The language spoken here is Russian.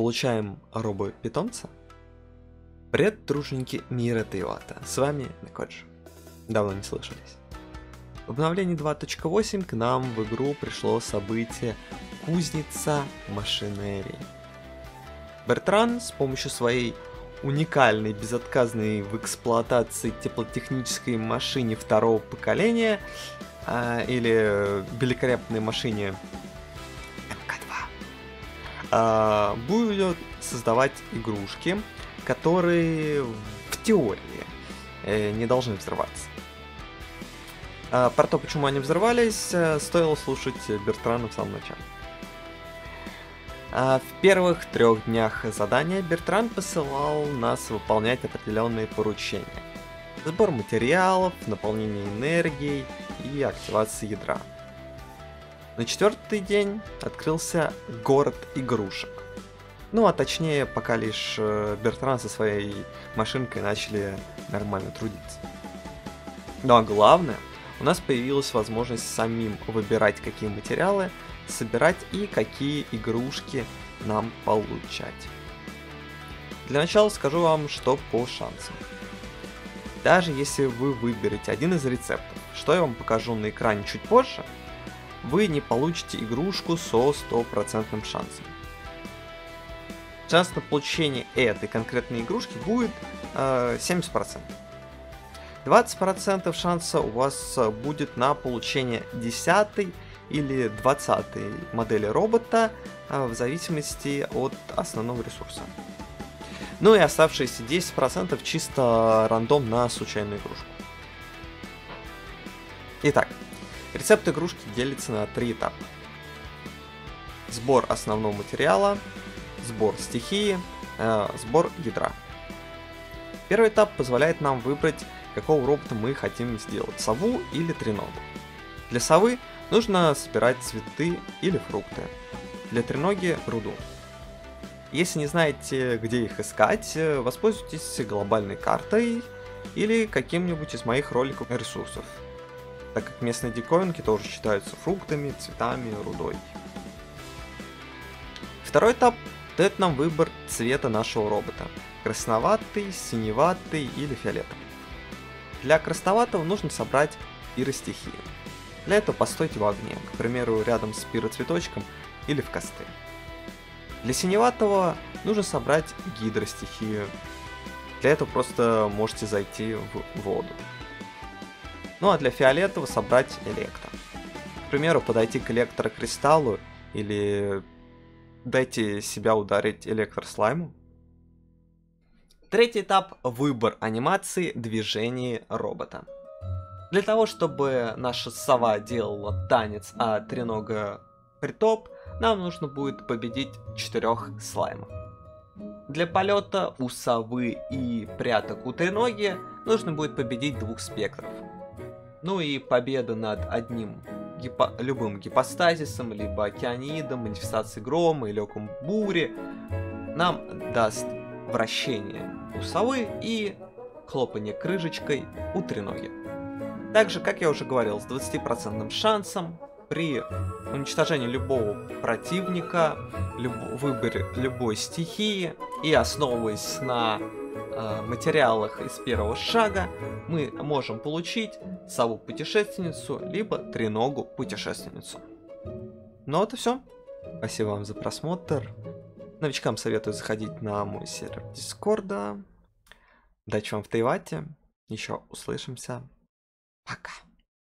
получаем робо-питомца. Привет, дружненький мира Тейвата, с вами Накоджи. Давно не слышались. В обновлении 2.8 к нам в игру пришло событие Кузница машинерии. Бертран с помощью своей уникальной, безотказной в эксплуатации теплотехнической машине второго поколения а, или великолепной машине МК-2 а, будет создавать игрушки, которые в теории э, не должны взрываться. А, про то, почему они взорвались, э, стоило слушать Бертрана в самом начале. А в первых трех днях задания Бертран посылал нас выполнять определенные поручения. Сбор материалов, наполнение энергией и активация ядра. На четвертый день открылся город игрушек. Ну, а точнее, пока лишь э, Бертран со своей машинкой начали нормально трудиться. Ну а главное, у нас появилась возможность самим выбирать, какие материалы собирать и какие игрушки нам получать. Для начала скажу вам, что по шансам. Даже если вы выберете один из рецептов, что я вам покажу на экране чуть позже, вы не получите игрушку со стопроцентным шансом. Шанс на получение этой конкретной игрушки будет э, 70%. 20% шанса у вас будет на получение 10 или 20 модели робота а, в зависимости от основного ресурса. Ну и оставшиеся 10% чисто рандом на случайную игрушку. Итак, рецепт игрушки делится на три этапа. Сбор основного материала, сбор стихии, э, сбор ядра. Первый этап позволяет нам выбрать, какого робота мы хотим сделать, сову или треногу. Для совы нужно собирать цветы или фрукты. Для треноги руду. Если не знаете, где их искать, э, воспользуйтесь глобальной картой или каким-нибудь из моих роликов ресурсов, так как местные диковинки тоже считаются фруктами, цветами, рудой. Второй этап дает нам выбор цвета нашего робота. Красноватый, синеватый или фиолетовый. Для красноватого нужно собрать пиростихию. Для этого постойте в огне, к примеру, рядом с пироцветочком или в косты. Для синеватого нужно собрать гидростихию. Для этого просто можете зайти в воду. Ну а для фиолетового собрать электро. К примеру, подойти к электрокристаллу или дайте себя ударить электрослайму. Третий этап – выбор анимации движения робота. Для того, чтобы наша сова делала танец, а тренога притоп, нам нужно будет победить четырех слаймов. Для полета у совы и пряток у треноги нужно будет победить двух спектров. Ну и победа над одним гипо... любым гипостазисом, либо океанидом, манифестацией грома или оком бури нам даст вращение у совы и хлопание крышечкой у треноги. Также, как я уже говорил, с 20% шансом при уничтожении любого противника, люб, выборе любой стихии и основываясь на материалах из первого шага, мы можем получить сову-путешественницу, либо треногу-путешественницу. Ну это все. Спасибо вам за просмотр. Новичкам советую заходить на мой сервер Дискорда. Удачи вам в Тайвате. Еще услышимся. Пока.